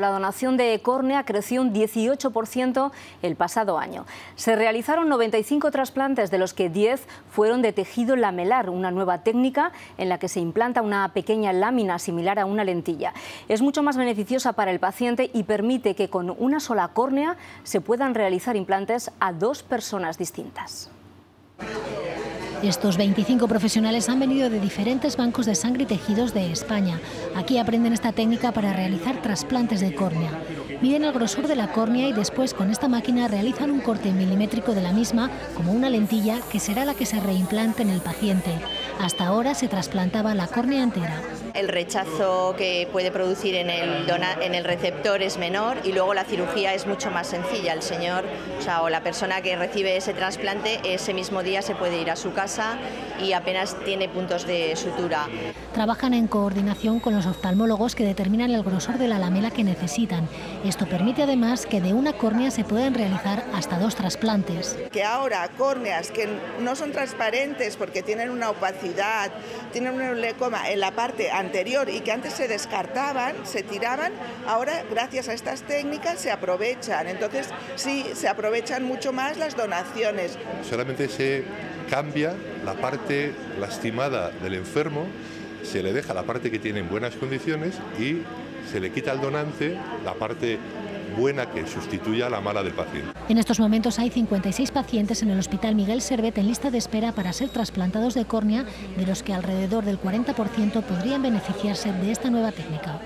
La donación de córnea creció un 18% el pasado año. Se realizaron 95 trasplantes, de los que 10 fueron de tejido lamelar, una nueva técnica en la que se implanta una pequeña lámina similar a una lentilla. Es mucho más beneficiosa para el paciente y permite que con una sola córnea se puedan realizar implantes a dos personas distintas. Estos 25 profesionales han venido de diferentes bancos de sangre y tejidos de España. Aquí aprenden esta técnica para realizar trasplantes de córnea. Miden el grosor de la córnea y después con esta máquina realizan un corte milimétrico de la misma como una lentilla que será la que se reimplante en el paciente. Hasta ahora se trasplantaba la córnea entera. El rechazo que puede producir en el, en el receptor es menor y luego la cirugía es mucho más sencilla. El señor o, sea, o la persona que recibe ese trasplante ese mismo día se puede ir a su casa y apenas tiene puntos de sutura. Trabajan en coordinación con los oftalmólogos que determinan el grosor de la lamela que necesitan. Esto permite además que de una córnea se pueden realizar hasta dos trasplantes. Que ahora córneas que no son transparentes porque tienen una opacidad, tienen un eulecoma en la parte anterior y que antes se descartaban, se tiraban, ahora gracias a estas técnicas se aprovechan. Entonces sí, se aprovechan mucho más las donaciones. Solamente se cambia la parte lastimada del enfermo, se le deja la parte que tiene en buenas condiciones y se le quita al donante la parte buena que sustituya a la mala del paciente. En estos momentos hay 56 pacientes en el Hospital Miguel Servet en lista de espera para ser trasplantados de córnea, de los que alrededor del 40% podrían beneficiarse de esta nueva técnica.